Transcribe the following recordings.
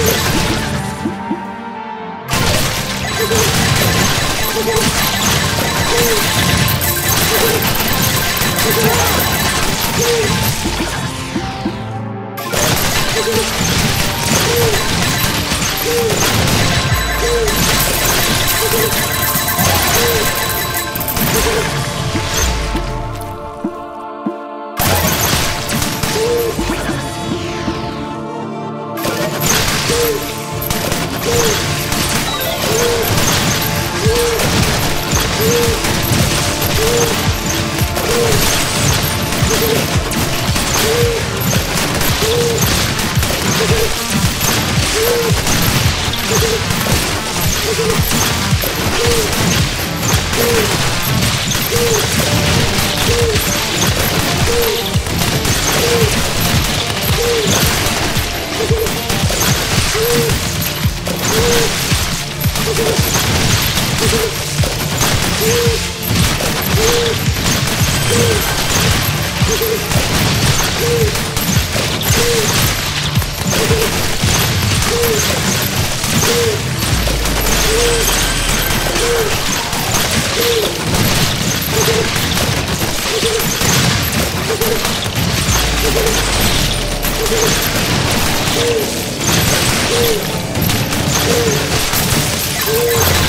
Shoot! Oh!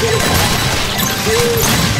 Deus!